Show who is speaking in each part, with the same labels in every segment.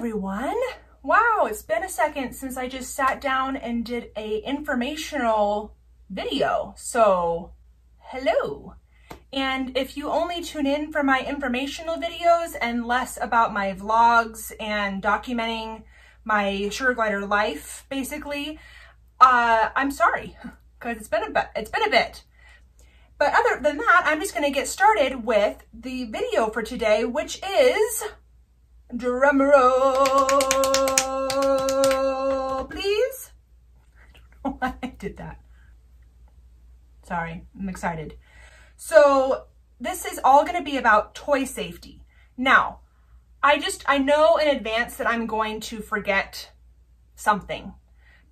Speaker 1: everyone. Wow, it's been a second since I just sat down and did a informational video. So, hello. And if you only tune in for my informational videos and less about my vlogs and documenting my sugar glider life, basically, uh, I'm sorry, because it's been a bit, it's been a bit. But other than that, I'm just gonna get started with the video for today, which is Drum roll, please. I don't know why I did that. Sorry, I'm excited. So this is all gonna be about toy safety. Now, I just, I know in advance that I'm going to forget something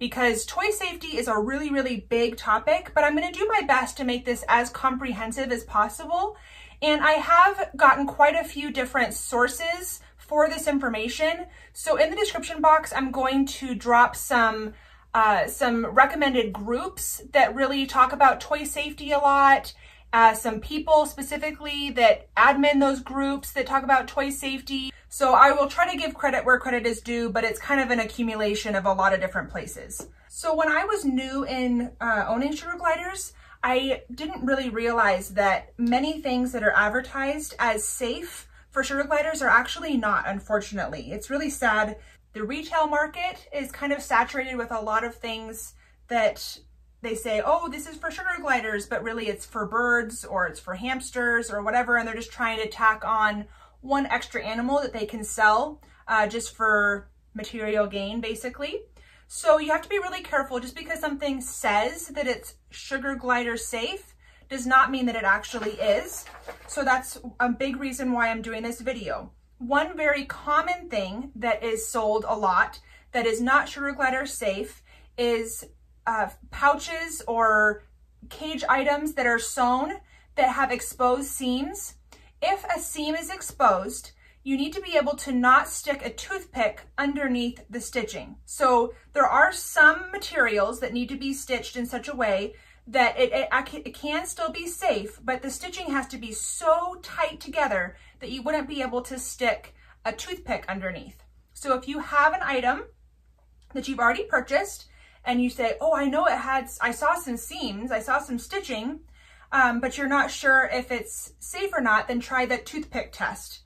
Speaker 1: because toy safety is a really, really big topic, but I'm gonna do my best to make this as comprehensive as possible. And I have gotten quite a few different sources for this information. So in the description box, I'm going to drop some uh, some recommended groups that really talk about toy safety a lot, uh, some people specifically that admin those groups that talk about toy safety. So I will try to give credit where credit is due, but it's kind of an accumulation of a lot of different places. So when I was new in uh, owning sugar gliders, I didn't really realize that many things that are advertised as safe for sugar gliders are actually not, unfortunately. It's really sad. The retail market is kind of saturated with a lot of things that they say, oh, this is for sugar gliders, but really it's for birds or it's for hamsters or whatever. And they're just trying to tack on one extra animal that they can sell uh, just for material gain, basically. So you have to be really careful just because something says that it's sugar glider safe does not mean that it actually is. So that's a big reason why I'm doing this video. One very common thing that is sold a lot that is not sugar glider safe is uh, pouches or cage items that are sewn that have exposed seams. If a seam is exposed, you need to be able to not stick a toothpick underneath the stitching. So there are some materials that need to be stitched in such a way that it, it, it, can still be safe, but the stitching has to be so tight together that you wouldn't be able to stick a toothpick underneath. So if you have an item that you've already purchased and you say, oh, I know it had, I saw some seams, I saw some stitching, um, but you're not sure if it's safe or not, then try the toothpick test.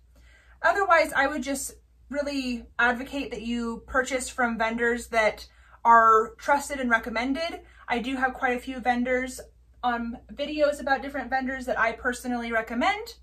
Speaker 1: Otherwise, I would just really advocate that you purchase from vendors that are trusted and recommended. I do have quite a few vendors um, videos about different vendors that I personally recommend.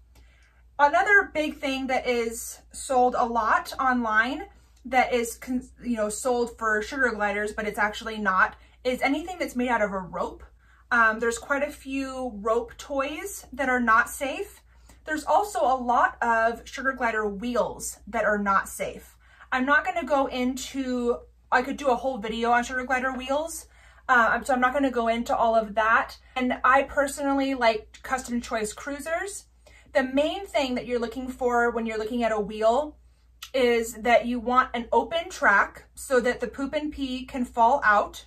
Speaker 1: Another big thing that is sold a lot online that is, you know, sold for sugar gliders, but it's actually not, is anything that's made out of a rope. Um, there's quite a few rope toys that are not safe. There's also a lot of sugar glider wheels that are not safe. I'm not going to go into I could do a whole video on sugar glider wheels. Uh, so I'm not going to go into all of that. And I personally like custom choice cruisers. The main thing that you're looking for when you're looking at a wheel is that you want an open track so that the poop and pee can fall out.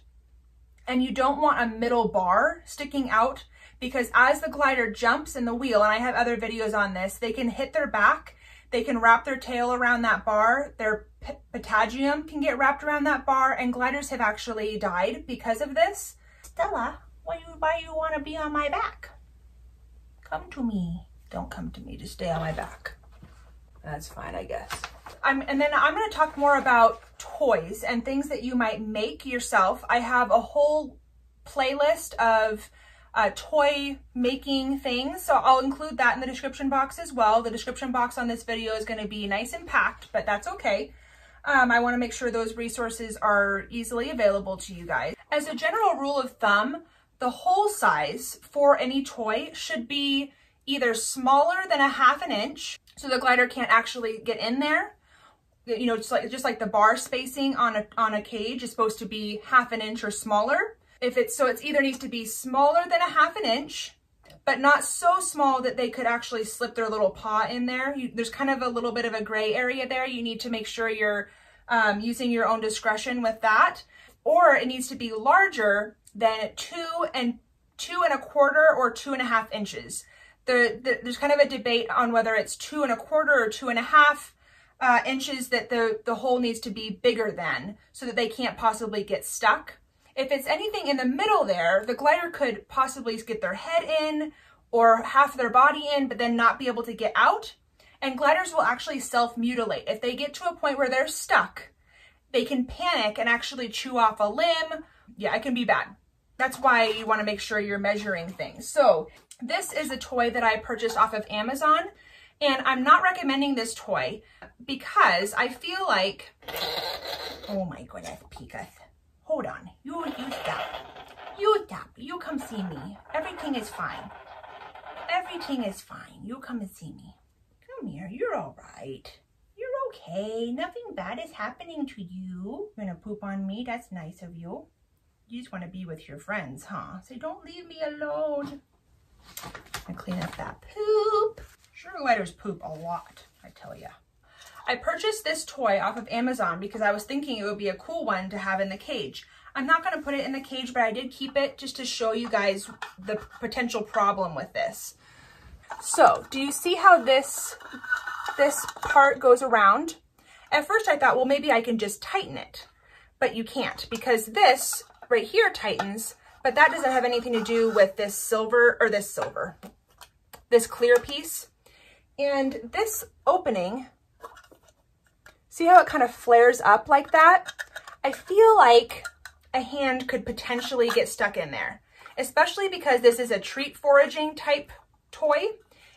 Speaker 1: And you don't want a middle bar sticking out because as the glider jumps in the wheel, and I have other videos on this, they can hit their back, they can wrap their tail around that bar, their patagium can get wrapped around that bar and gliders have actually died because of this. Stella, why you, why you want to be on my back? Come to me. Don't come to me, just stay on my back. That's fine, I guess. I'm, and then I'm going to talk more about toys and things that you might make yourself. I have a whole playlist of uh, toy making things. So I'll include that in the description box as well. The description box on this video is going to be nice and packed, but that's okay. Um, I want to make sure those resources are easily available to you guys. As a general rule of thumb, the hole size for any toy should be either smaller than a half an inch, so the glider can't actually get in there. You know, just like just like the bar spacing on a on a cage is supposed to be half an inch or smaller. If it's so, it's either needs to be smaller than a half an inch, but not so small that they could actually slip their little paw in there. You, there's kind of a little bit of a gray area there. You need to make sure you're um, using your own discretion with that. Or it needs to be larger than two and two and a quarter or two and a half inches. The, the, there's kind of a debate on whether it's two and a quarter or two and a half. uh, inches that the, the hole needs to be bigger than so that they can't possibly get stuck. If it's anything in the middle there, the glider could possibly get their head in or half their body in, but then not be able to get out. And gliders will actually self-mutilate. If they get to a point where they're stuck, they can panic and actually chew off a limb. Yeah, it can be bad. That's why you wanna make sure you're measuring things. So this is a toy that I purchased off of Amazon. And I'm not recommending this toy because I feel like, oh my goodness, Pika, hold on, you, you stop, you stop, you come see me, everything is fine, everything is fine, you come and see me, come here, you're all right, you're okay, nothing bad is happening to you, you're gonna poop on me, that's nice of you, you just want to be with your friends, huh? So don't leave me alone. And clean up that poop. Sugar gliders poop a lot, I tell ya. I purchased this toy off of Amazon because I was thinking it would be a cool one to have in the cage. I'm not going to put it in the cage, but I did keep it just to show you guys the potential problem with this. So, do you see how this, this part goes around? At first I thought, well, maybe I can just tighten it, but you can't because this right here tightens, but that doesn't have anything to do with this silver or this silver, this clear piece. And this opening, see how it kind of flares up like that? I feel like a hand could potentially get stuck in there, especially because this is a treat foraging type toy.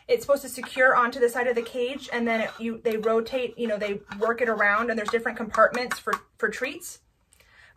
Speaker 1: It's supposed to secure onto the side of the cage and then it, you they rotate, you know, they work it around and there's different compartments for, for treats.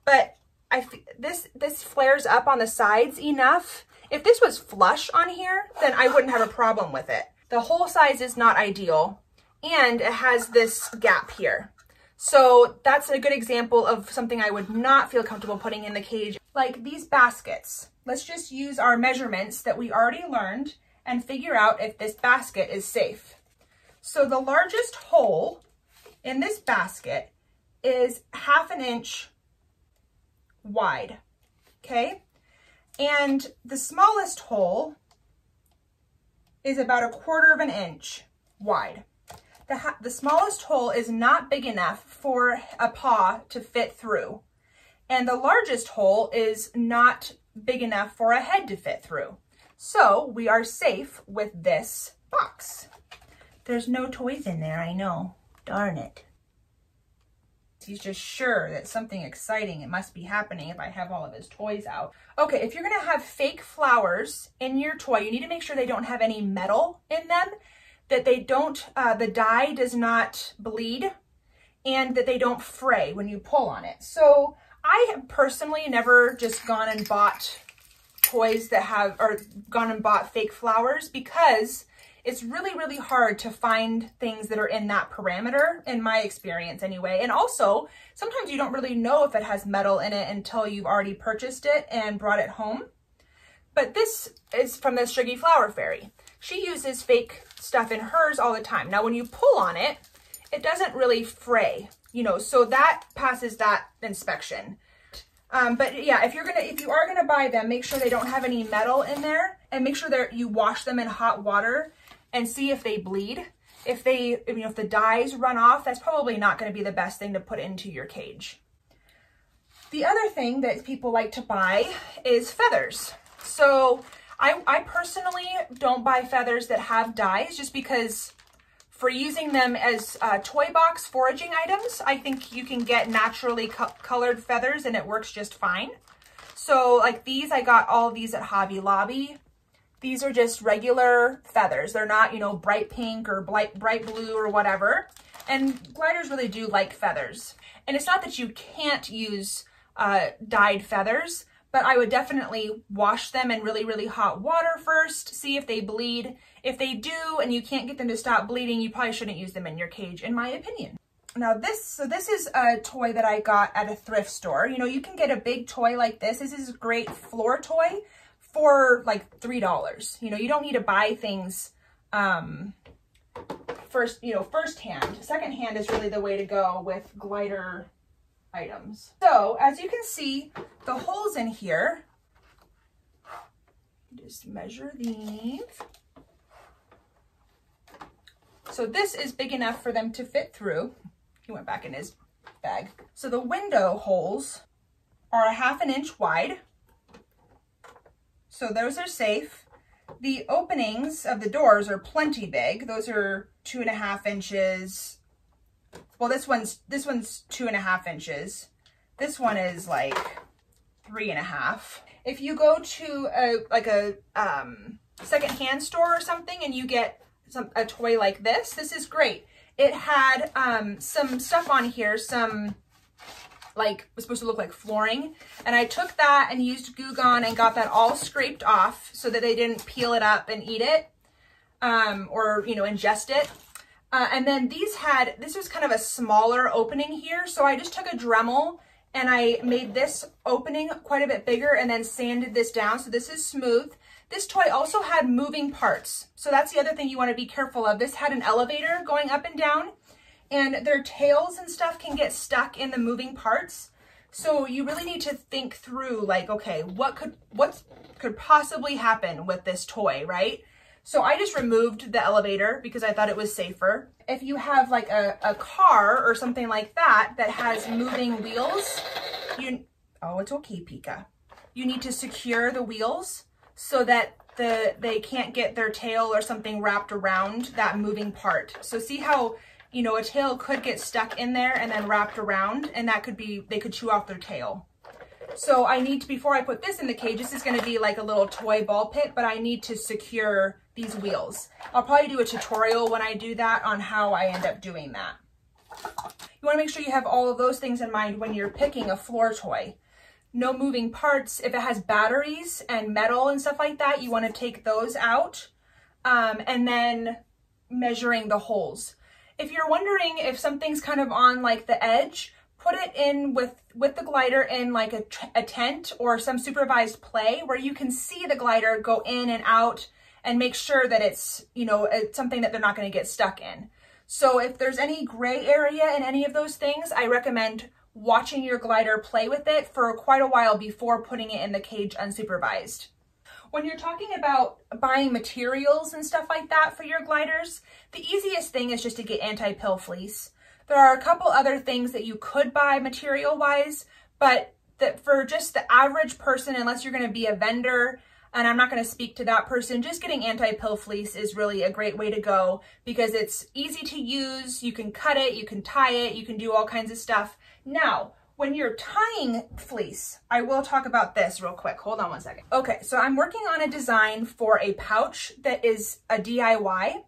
Speaker 1: But I this this flares up on the sides enough. If this was flush on here, then I wouldn't have a problem with it. The hole size is not ideal and it has this gap here. So that's a good example of something I would not feel comfortable putting in the cage. Like these baskets. Let's just use our measurements that we already learned and figure out if this basket is safe. So the largest hole in this basket is half an inch wide, okay? And the smallest hole is about a quarter of an inch wide. The, the smallest hole is not big enough for a paw to fit through. And the largest hole is not big enough for a head to fit through. So we are safe with this box. There's no toys in there, I know. Darn it. He's just sure that something exciting, it must be happening if I have all of his toys out. Okay, if you're gonna have fake flowers in your toy, you need to make sure they don't have any metal in them, that they don't, uh, the dye does not bleed, and that they don't fray when you pull on it. So I have personally never just gone and bought toys that have, or gone and bought fake flowers because it's really, really hard to find things that are in that parameter, in my experience anyway. And also, sometimes you don't really know if it has metal in it until you've already purchased it and brought it home. But this is from the Suggie Flower Fairy. She uses fake stuff in hers all the time. Now, when you pull on it, it doesn't really fray, you know, so that passes that inspection. Um, but yeah, if you're gonna, if you are gonna buy them, make sure they don't have any metal in there and make sure that you wash them in hot water and see if they bleed. If they, you know, if the dyes run off, that's probably not going to be the best thing to put into your cage. The other thing that people like to buy is feathers. So I, I personally don't buy feathers that have dyes just because for using them as uh, toy box foraging items, I think you can get naturally co colored feathers and it works just fine. So like these, I got all these at Hobby Lobby. These are just regular feathers. They're not, you know, bright pink or bright, bright blue or whatever. And gliders really do like feathers. And it's not that you can't use uh, dyed feathers, but I would definitely wash them in really, really hot water first, see if they bleed. If they do and you can't get them to stop bleeding, you probably shouldn't use them in your cage, in my opinion. Now this, so this is a toy that I got at a thrift store. You know, you can get a big toy like this. This is a great floor toy for like $3. You know, you don't need to buy things um, first, you know, first hand. Second hand is really the way to go with glider items. So as you can see, the holes in here, just measure these. So this is big enough for them to fit through. He went back in his bag. So the window holes are a half an inch wide. So those are safe. The openings of the doors are plenty big. Those are two and a half inches. Well, this one's, this one's two and a half inches. This one is like three and a half. If you go to a, like a um, secondhand store or something and you get some, a toy like this, this is great. It had um, some stuff on here, some like was supposed to look like flooring. And I took that and used Goo Gone and got that all scraped off so that they didn't peel it up and eat it um, or, you know, ingest it. Uh, and then these had, this was kind of a smaller opening here. So I just took a Dremel and I made this opening quite a bit bigger and then sanded this down. So this is smooth. This toy also had moving parts. So that's the other thing you want to be careful of. This had an elevator going up and down and their tails and stuff can get stuck in the moving parts. So you really need to think through like, okay, what could, what could possibly happen with this toy, right? So I just removed the elevator because I thought it was safer. If you have like a, a car or something like that that has moving wheels, you, oh, it's okay, Pika. You need to secure the wheels so that the they can't get their tail or something wrapped around that moving part. So see how you know, a tail could get stuck in there and then wrapped around and that could be, they could chew off their tail. So I need to, before I put this in the cage, this is gonna be like a little toy ball pit, but I need to secure these wheels. I'll probably do a tutorial when I do that on how I end up doing that. You wanna make sure you have all of those things in mind when you're picking a floor toy. No moving parts. If it has batteries and metal and stuff like that, you wanna take those out. Um, and then measuring the holes. If you're wondering if something's kind of on like the edge, put it in with, with the glider in like a, a tent or some supervised play where you can see the glider go in and out and make sure that it's, you know, it's something that they're not going to get stuck in. So if there's any gray area in any of those things, I recommend watching your glider play with it for quite a while before putting it in the cage unsupervised. When you're talking about buying materials and stuff like that for your gliders, the easiest thing is just to get anti-pill fleece. There are a couple other things that you could buy material-wise, but that for just the average person, unless you're going to be a vendor, and I'm not going to speak to that person, just getting anti-pill fleece is really a great way to go because it's easy to use. You can cut it, you can tie it, you can do all kinds of stuff. Now, when you're tying fleece, I will talk about this real quick. Hold on one second. Okay, so I'm working on a design for a pouch that is a DIY.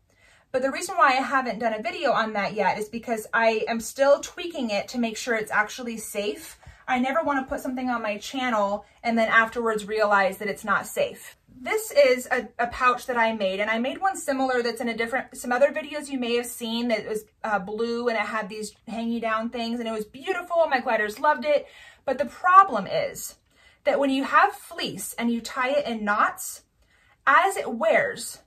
Speaker 1: But the reason why I haven't done a video on that yet is because I am still tweaking it to make sure it's actually safe. I never want to put something on my channel and then afterwards realize that it's not safe. This is a, a, pouch that I made, and I made one similar that's in a different, some other videos you may have seen that was uh, blue and it had these hanging down things and it was beautiful. My gliders loved it. But the problem is that when you have fleece and you tie it in knots, as it wears,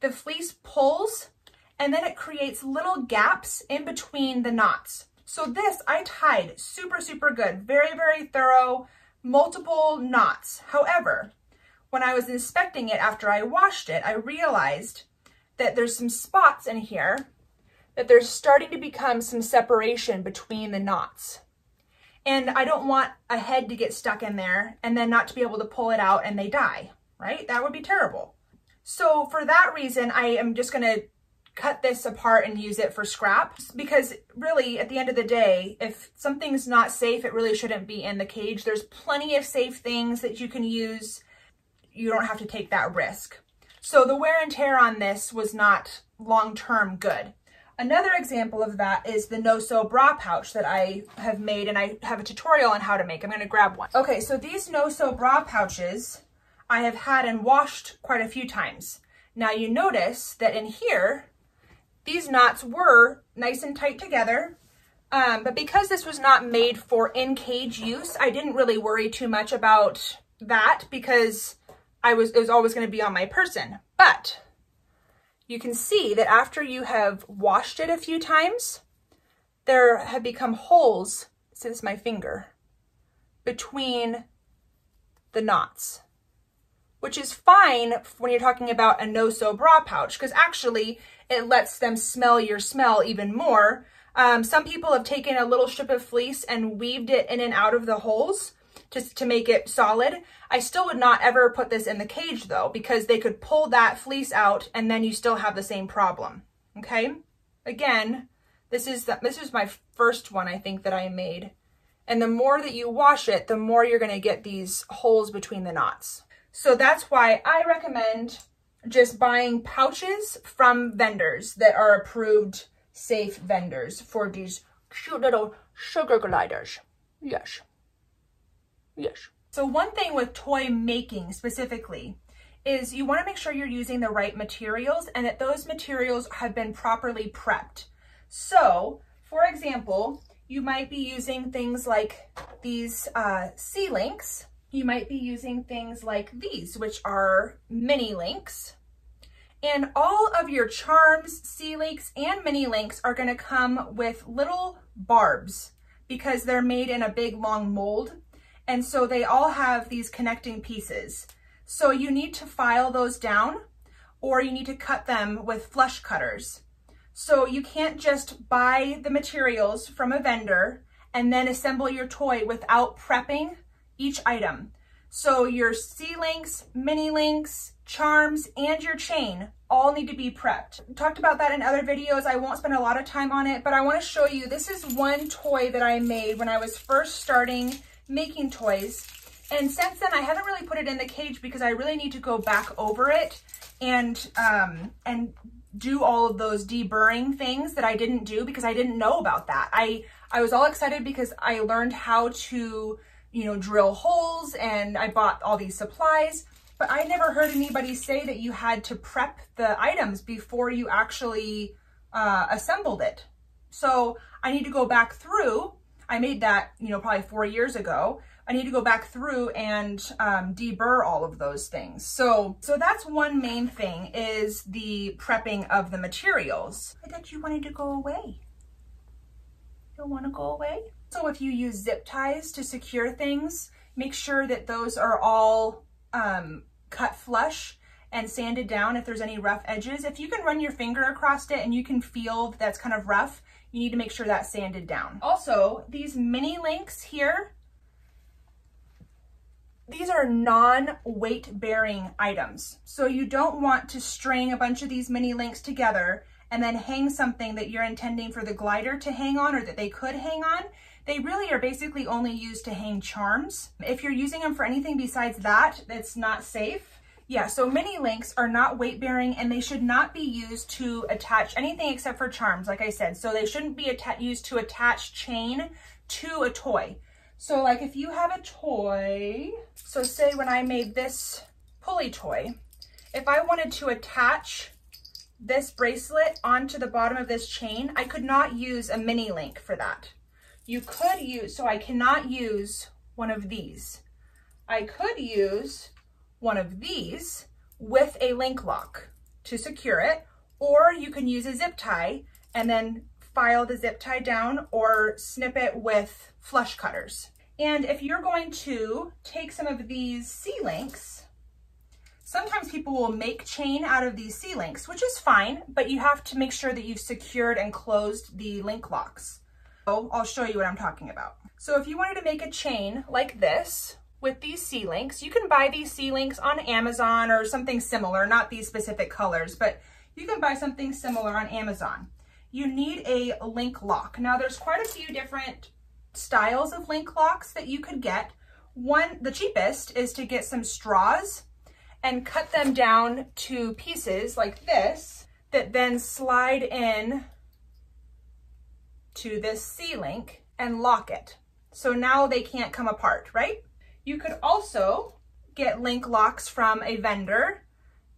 Speaker 1: the fleece pulls and then it creates little gaps in between the knots. So this I tied super, super good, very, very thorough, multiple knots. However, when I was inspecting it after I washed it, I realized that there's some spots in here that there's starting to become some separation between the knots. And I don't want a head to get stuck in there and then not to be able to pull it out and they die, right? That would be terrible. So for that reason, I am just gonna cut this apart and use it for scraps because really at the end of the day, if something's not safe, it really shouldn't be in the cage. There's plenty of safe things that you can use you don't have to take that risk. So the wear and tear on this was not long-term good. Another example of that is the no-sew bra pouch that I have made and I have a tutorial on how to make. I'm gonna grab one. Okay, so these no-sew bra pouches I have had and washed quite a few times. Now you notice that in here, these knots were nice and tight together, um, but because this was not made for in-cage use, I didn't really worry too much about that because I was, it was always going to be on my person. But you can see that after you have washed it a few times, there have become holes, since my finger, between the knots, which is fine when you're talking about a no-sew bra pouch, because actually it lets them smell your smell even more. Um, some people have taken a little strip of fleece and weaved it in and out of the holes just to make it solid. I still would not ever put this in the cage though, because they could pull that fleece out and then you still have the same problem, okay? Again, this is, the, this is my first one I think that I made. And the more that you wash it, the more you're gonna get these holes between the knots. So that's why I recommend just buying pouches from vendors that are approved safe vendors for these cute little sugar gliders. Yes. Yes. So one thing with toy making specifically is you want to make sure you're using the right materials and that those materials have been properly prepped. So, for example, you might be using things like these uh, C-links. You might be using things like these, which are mini links. And all of your charms, C-links, and mini links are gonna come with little barbs because they're made in a big long mold. And so they all have these connecting pieces. So you need to file those down or you need to cut them with flush cutters. So you can't just buy the materials from a vendor and then assemble your toy without prepping each item. So your C-links, mini links, charms, and your chain all need to be prepped. talked about that in other videos. I won't spend a lot of time on it, but I wanna show you, this is one toy that I made when I was first starting making toys. And since then, I haven't really put it in the cage because I really need to go back over it and um, and do all of those deburring things that I didn't do because I didn't know about that. I, I was all excited because I learned how to, you know, drill holes and I bought all these supplies, but I never heard anybody say that you had to prep the items before you actually uh, assembled it. So I need to go back through I made that, you know, probably four years ago. I need to go back through and um, deburr all of those things. So, so that's one main thing is the prepping of the materials. I thought you wanted to go away. You don't want to go away? So if you use zip ties to secure things, make sure that those are all um, cut flush and sanded down if there's any rough edges. If you can run your finger across it and you can feel that's kind of rough, you need to make sure that's sanded down. Also, these mini links here, these are non-weight bearing items. So you don't want to string a bunch of these mini links together and then hang something that you're intending for the glider to hang on or that they could hang on. They really are basically only used to hang charms. If you're using them for anything besides that, that's not safe. Yeah, so mini links are not weight bearing and they should not be used to attach anything except for charms, like I said. So they shouldn't be used to attach chain to a toy. So like if you have a toy, so say when I made this pulley toy, if I wanted to attach this bracelet onto the bottom of this chain, I could not use a mini link for that. You could use, so I cannot use one of these. I could use one of these with a link lock to secure it, or you can use a zip tie and then file the zip tie down or snip it with flush cutters. And if you're going to take some of these C-links, sometimes people will make chain out of these C-links, which is fine, but you have to make sure that you've secured and closed the link locks. So I'll show you what I'm talking about. So if you wanted to make a chain like this, with these C-links. You can buy these C-links on Amazon or something similar, not these specific colors, but you can buy something similar on Amazon. You need a link lock. Now there's quite a few different styles of link locks that you could get. One, the cheapest is to get some straws and cut them down to pieces like this that then slide in to this C-link and lock it. So now they can't come apart, right? You could also get link locks from a vendor.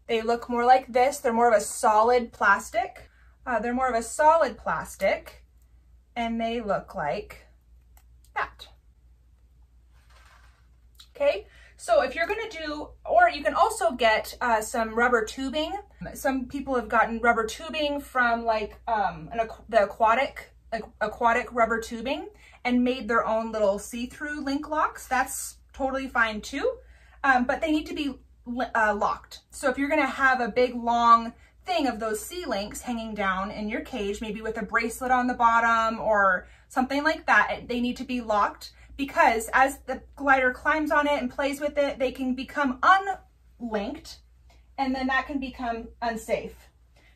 Speaker 1: They look more like this. They're more of a solid plastic. Uh, they're more of a solid plastic and they look like that. Okay, so if you're gonna do, or you can also get uh, some rubber tubing. Some people have gotten rubber tubing from like um, an, the aquatic, aquatic rubber tubing and made their own little see-through link locks. That's totally fine too, um, but they need to be uh, locked. So if you're gonna have a big, long, thing of those C-links hanging down in your cage, maybe with a bracelet on the bottom or something like that. They need to be locked because as the glider climbs on it and plays with it, they can become unlinked and then that can become unsafe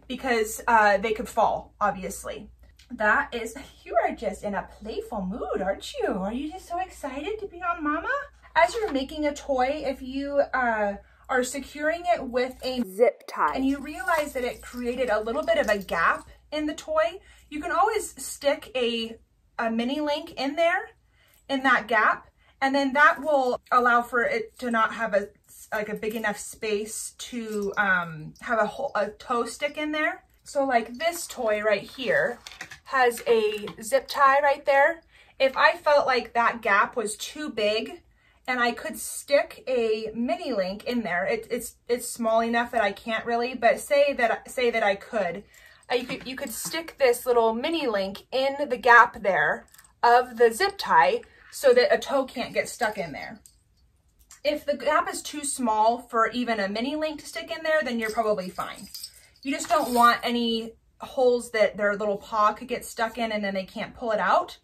Speaker 1: because uh, they could fall, obviously. That is, you are just in a playful mood, aren't you? Are you just so excited to be on mama? As you're making a toy, if you uh, are securing it with a zip tie and you realize that it created a little bit of a gap in the toy, you can always stick a, a mini link in there in that gap and then that will allow for it to not have a like a big enough space to um, have a, whole, a toe stick in there. So like this toy right here has a zip tie right there. If I felt like that gap was too big and I could stick a mini link in there, it, it's it's small enough that I can't really, but say that say that I could, you could you could stick this little mini link in the gap there of the zip tie so that a toe can't get stuck in there. If the gap is too small for even a mini link to stick in there, then you're probably fine. You just don't want any holes that their little paw could get stuck in and then they can't pull it out.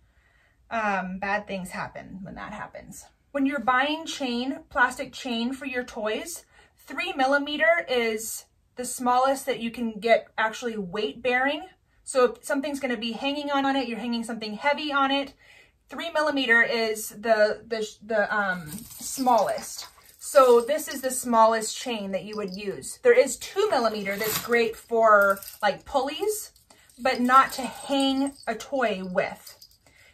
Speaker 1: Um, bad things happen when that happens. When you're buying chain, plastic chain for your toys, three millimeter is the smallest that you can get actually weight bearing. So if something's gonna be hanging on, on it, you're hanging something heavy on it, three millimeter is the, the, the um, smallest. So this is the smallest chain that you would use. There is two millimeter that's great for like pulleys, but not to hang a toy with.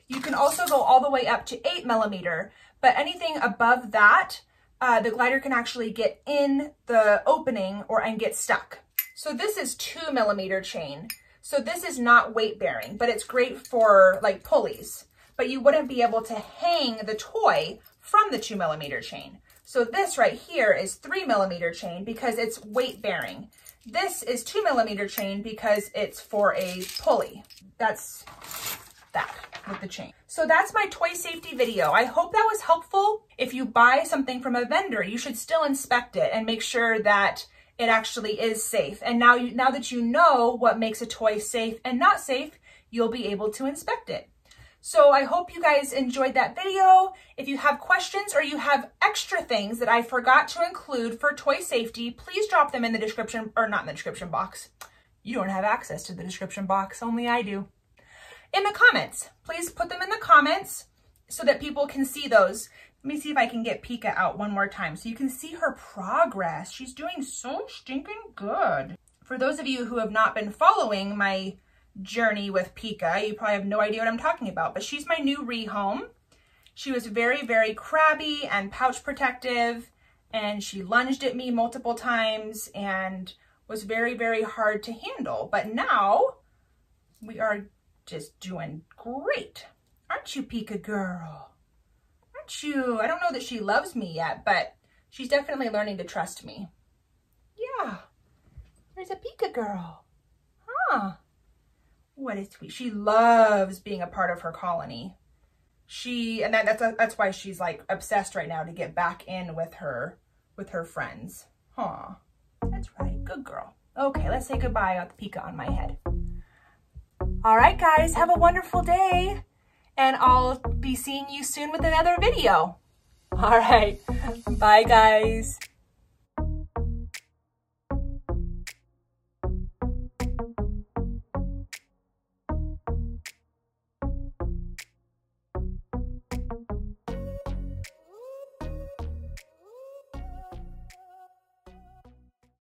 Speaker 1: You can also go all the way up to eight millimeter, but anything above that, uh, the glider can actually get in the opening or and get stuck. So this is two millimeter chain. So this is not weight bearing, but it's great for like pulleys but you wouldn't be able to hang the toy from the two millimeter chain. So this right here is three millimeter chain because it's weight bearing. This is two millimeter chain because it's for a pulley. That's that with the chain. So that's my toy safety video. I hope that was helpful. If you buy something from a vendor, you should still inspect it and make sure that it actually is safe. And now, you, now that you know what makes a toy safe and not safe, you'll be able to inspect it. So I hope you guys enjoyed that video. If you have questions or you have extra things that I forgot to include for toy safety, please drop them in the description, or not in the description box. You don't have access to the description box, only I do. In the comments, please put them in the comments so that people can see those. Let me see if I can get Pika out one more time so you can see her progress. She's doing so stinking good. For those of you who have not been following my journey with Pika. You probably have no idea what I'm talking about, but she's my new rehome. She was very, very crabby and pouch protective, and she lunged at me multiple times and was very, very hard to handle. But now we are just doing great. Aren't you, Pika girl? Aren't you? I don't know that she loves me yet, but she's definitely learning to trust me. Yeah, there's a Pika girl. Huh. What is. She loves being a part of her colony. She, and that, that's, a, that's why she's like obsessed right now to get back in with her, with her friends. Huh. That's right. Good girl. Okay, let's say goodbye. I got the Pika on my head. All right, guys, have a wonderful day. And I'll be seeing you soon with another video. All right. Bye, guys.